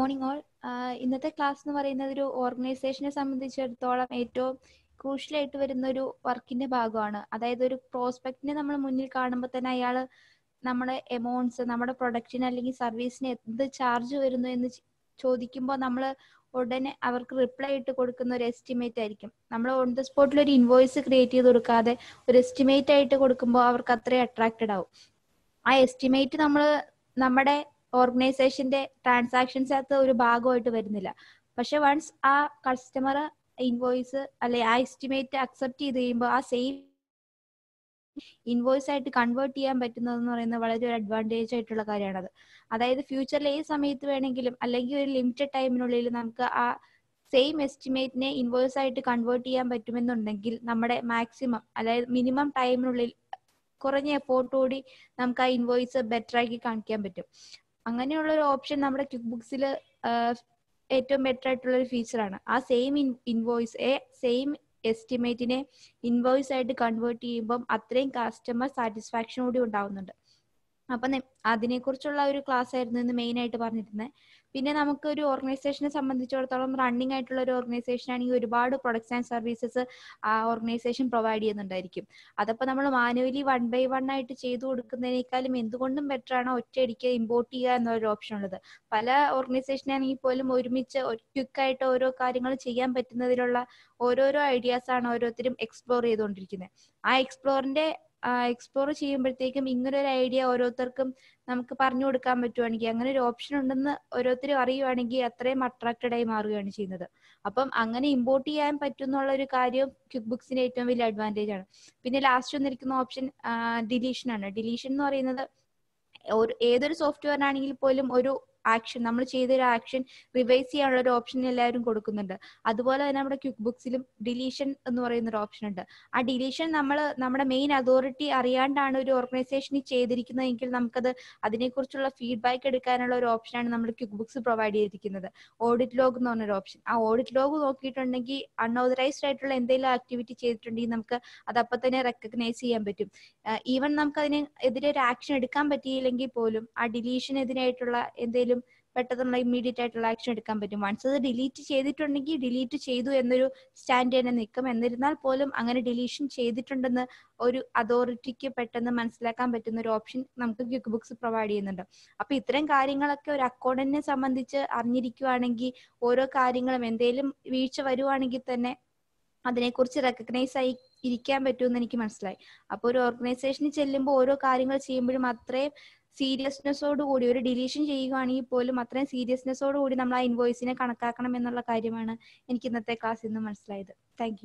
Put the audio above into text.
Morning all. ഇന്നത്തെ class എന്ന് പറയുന്നത് ഒരു ഓർഗനൈസേഷനെ സംബന്ധിച്ചിടത്തോളം ഏറ്റവും ക്രൂഷ്യലായിട്ട് വരുന്ന ഒരു വർക്കിന്റെ ഭാഗമാണ്. അതായത് ഒരു പ്രോസ്പെക്റ്റിനെ നമ്മൾ മുന്നിൽ കാണുമ്പോൾ തന്നെ അയാൾ നമ്മുടെ എമൗണ്ട്സ് നമ്മുടെ പ്രൊഡക്റ്റിന് അല്ലെങ്കിൽ സർവീസിന് എന്ത് ചാർജ് വരുന്നു എന്ന് ചോദിക്കുമ്പോൾ നമ്മൾ ഉടനെ അവർക്ക് റിപ്ലൈ ഇട്ട് കൊടുക്കുന്ന ഒരു എസ്റ്റിമേറ്റ് ആയിരിക്കും. നമ്മൾ ഓൺ ദ സ്പോട്ടിൽ ഒരു ഇൻവോയ്സ് ക്രിയേറ്റ് ചെയ്ത് കൊടുക്കാതെ ഒരു എസ്റ്റിമേറ്റ് ആയിട്ട് കൊടുക്കുമ്പോൾ അവർക്ക് അത്രയും അട്രാക്റ്റഡ് ആവും. ആ എസ്റ്റിമേറ്റ് നമ്മൾ നമ്മുടെ ഓർഗനൈസേഷന്റെ ട്രാൻസാക്ഷൻസ് അകത്ത് ഒരു ഭാഗമായിട്ട് വരുന്നില്ല. പക്ഷെ വൺസ് ആ കസ്റ്റമർ ഇൻവോയ്സ് അല്ലെ ആ എസ്റ്റിമേറ്റ് അക്സെപ്റ്റ് ചെയ്ത് കഴിയുമ്പോൾ ആ സെയിം ഇൻവോയ്സ് ആയിട്ട് കൺവേർട്ട് ചെയ്യാൻ പറ്റുന്നതെന്ന് പറയുന്നത് വളരെ ഒരു അഡ്വാന്റേജ് ആയിട്ടുള്ള കാര്യമാണത്. അതായത് ഫ്യൂച്ചറിൽ ഏത് സമയത്ത് വേണമെങ്കിലും അല്ലെങ്കിൽ ഒരു ലിമിറ്റഡ് ടൈമിനുള്ളിൽ നമുക്ക് ആ സെയിം എസ്റ്റിമേറ്റിനെ ഇൻവോയ്സ് ആയിട്ട് കൺവേർട്ട് ചെയ്യാൻ പറ്റുമെന്നുണ്ടെങ്കിൽ നമ്മുടെ മാക്സിമം അതായത് മിനിമം ടൈമിനുള്ളിൽ കുറഞ്ഞ എഫോർട്ടോടി നമുക്ക് ആ ഇൻവോയ്സ് ബെറ്റർ ആക്കി കാണിക്കാൻ പറ്റും. അങ്ങനെയുള്ള ഒരു ഓപ്ഷൻ നമ്മുടെ ക്വിക്ക് ബുക്സിൽ ഏറ്റവും ബെറ്റർ ആയിട്ടുള്ള ഒരു ഫീച്ചറാണ് ആ സെയിം ഇൻവോയ്സ് എ സെയിം എസ്റ്റിമേറ്റിനെ ഇൻവോയ്സ് ആയിട്ട് കൺവേർട്ട് ചെയ്യുമ്പം അത്രയും കസ്റ്റമർ സാറ്റിസ്ഫാക്ഷൻ കൂടി ഉണ്ടാവുന്നുണ്ട്. അപ്പം അതിനെക്കുറിച്ചുള്ള ഒരു ക്ലാസ് ആയിരുന്നു ഇന്ന് മെയിൻ ആയിട്ട് പറഞ്ഞിരുന്നത് പിന്നെ നമുക്ക് ഒരു ഓർഗനൈസേഷനെ സംബന്ധിച്ചിടത്തോളം റണ്ണിംഗ് ആയിട്ടുള്ള ഒരു ഓർഗനൈസേഷൻ ആണെങ്കിൽ ഒരുപാട് പ്രൊഡക്ട്സ് ആൻഡ് സർവീസസ് ആ ഓർഗനൈസേഷൻ പ്രൊവൈഡ് ചെയ്യുന്നുണ്ടായിരിക്കും. അതപ്പോ നമ്മൾ മാനുവലി വൺ ബൈ വൺ ആയിട്ട് ചെയ്തു കൊടുക്കുന്നതിനേക്കാളും എന്തുകൊണ്ടും ബെറ്റർ ആണ് ഒറ്റയടിക്ക് ഇമ്പോർട്ട് ചെയ്യുക എന്നൊരു ഓപ്ഷൻ ഉള്ളത്. പല ഓർഗനൈസേഷൻ ആണെങ്കിൽ പോലും ഒരുമിച്ച് ക്വിക്കായിട്ട് ഓരോ കാര്യങ്ങൾ ചെയ്യാൻ പറ്റുന്നതിലുള്ള ഓരോരോ ഐഡിയാസ് ആണ് ഓരോരുത്തരും എക്സ്പ്ലോർ ചെയ്തുകൊണ്ടിരിക്കുന്നത് ആ എക്സ്പ്ലോറിന്റെ എക്സ്പ്ലോർ ചെയ്യുമ്പോഴത്തേക്കും ഇങ്ങനെ ഒരു ഐഡിയ ഓരോരുത്തർക്കും നമുക്ക് പറഞ്ഞു കൊടുക്കാൻ പറ്റുവാണെങ്കിൽ അങ്ങനെ ഒരു ഓപ്ഷൻ ഉണ്ടെന്ന് ഓരോരുത്തരും അറിയുവാണെങ്കിൽ അത്രയും അട്രാക്റ്റഡ് ആയി മാറുകയാണ് ചെയ്യുന്നത്. അപ്പം അങ്ങനെ ഇമ്പോർട്ട് ചെയ്യാൻ പറ്റുന്നുള്ള ഒരു കാര്യം ക്വിക്ക് ബുക്സിന്റെ ഏറ്റവും വലിയ അഡ്വാന്റേജ് ആണ്. പിന്നെ ലാസ്റ്റ് വന്നിരിക്കുന്ന ഓപ്ഷൻ ഡിലീഷൻ ആണ്. ഡിലീഷൻ എന്ന് പറയുന്നത് ഏതൊരു സോഫ്റ്റ്വെയർ ആണെങ്കിൽ പോലും ഒരു ആക്ഷൻ നമ്മൾ ചെയ്തൊരു ആക്ഷൻ റിവൈസ് ചെയ്യാനുള്ള ഒരു ഓപ്ഷൻ എല്ലാവരും കൊടുക്കുന്നുണ്ട്. അതുപോലെ തന്നെ നമ്മുടെ ക്വിക്ക് ബുക്സിലും ഡിലീഷൻ എന്ന് പറയുന്ന ഒരു ഓപ്ഷൻ ഉണ്ട്. ആ ഡിലീഷൻ നമ്മൾ നമ്മുടെ മെയിൻ അതോറിറ്റി അറിയാണ്ടാണ് ഒരു ഓർഗനൈസേഷനിൽ ചെയ്തിരിക്കുന്നതെങ്കിൽ നമുക്കത് അതിനെക്കുറിച്ചുള്ള ഫീഡ്ബാക്ക് എടുക്കാനുള്ള ഒരു ഓപ്ഷനാണ് നമ്മൾ ക്വിക്ക് ബുക്സ് പ്രൊവൈഡ് ചെയ്തിരിക്കുന്നത്. ഓഡിറ്റ് ലോഗ് എന്ന് പറഞ്ഞൊരു ഓപ്ഷൻ ആ ഓഡിറ്റ് ലോഗ് നോക്കിയിട്ടുണ്ടെങ്കിൽ അൺഓതറൈസ്ഡ് ആയിട്ടുള്ള എന്തെങ്കിലും ആക്ടിവിറ്റി ചെയ്തിട്ടുണ്ടെങ്കിൽ നമുക്ക് അത് അപ്പം തന്നെ റെക്കഗ്നൈസ് ചെയ്യാൻ പറ്റും. ഈവൻ നമുക്ക് അതിന് എതിരെ ഒരു ആക്ഷൻ എടുക്കാൻ പറ്റിയില്ലെങ്കിൽ പോലും ആ ഡിലീഷനെതിരായിട്ടുള്ള എന്തെങ്കിലും പെട്ടെന്ന് നമ്മൾ ഇമ്മീഡിയറ്റ് ആയിട്ടുള്ള ആക്ഷൻ എടുക്കാൻ പറ്റും. വൺസ് അത് ഡിലീറ്റ് ചെയ്തിട്ടുണ്ടെങ്കിൽ ഡിലീറ്റ് ചെയ്തു എന്നൊരു സ്റ്റാൻഡ് തന്നെ നിൽക്കും. എന്നിരുന്നാൽ പോലും അങ്ങനെ ഡിലീഷൻ ചെയ്തിട്ടുണ്ടെന്ന് ഒരു അതോറിറ്റിക്ക് പെട്ടെന്ന് മനസ്സിലാക്കാൻ പറ്റുന്ന ഒരു ഓപ്ഷൻ നമുക്ക് ക്യുക്ക് ബുക്സ് പ്രൊവൈഡ് ചെയ്യുന്നുണ്ട്. അപ്പൊ ഇത്തരം കാര്യങ്ങളൊക്കെ ഒരു അക്കൗണ്ടിനെ സംബന്ധിച്ച് അറിഞ്ഞിരിക്കുവാണെങ്കിൽ ഓരോ കാര്യങ്ങളും എന്തെങ്കിലും വീഴ്ച വരുവാണെങ്കിൽ തന്നെ അതിനെക്കുറിച്ച് റെക്കഗ്നൈസ് ആയി ഇരിക്കാൻ പറ്റുമെന്ന് എനിക്ക് മനസ്സിലായി. അപ്പോൾ ഒരു ഓർഗനൈസേഷനിൽ ചെല്ലുമ്പോൾ ഓരോ കാര്യങ്ങൾ ചെയ്യുമ്പോഴും അത്രയും സീരിയസ്നെസ്സോട് കൂടി ഒരു ഡിലീഷൻ ചെയ്യുകയാണെങ്കിൽ പോലും അത്രയും സീരിയസ്നെസ്സോട് കൂടി നമ്മൾ ആ ഇൻവോയ്സിനെ കണക്കാക്കണം എന്നുള്ള കാര്യമാണ് എനിക്ക് ഇന്നത്തെ ക്ലാസ്സിൽ നിന്ന് മനസ്സിലായത്. താങ്ക്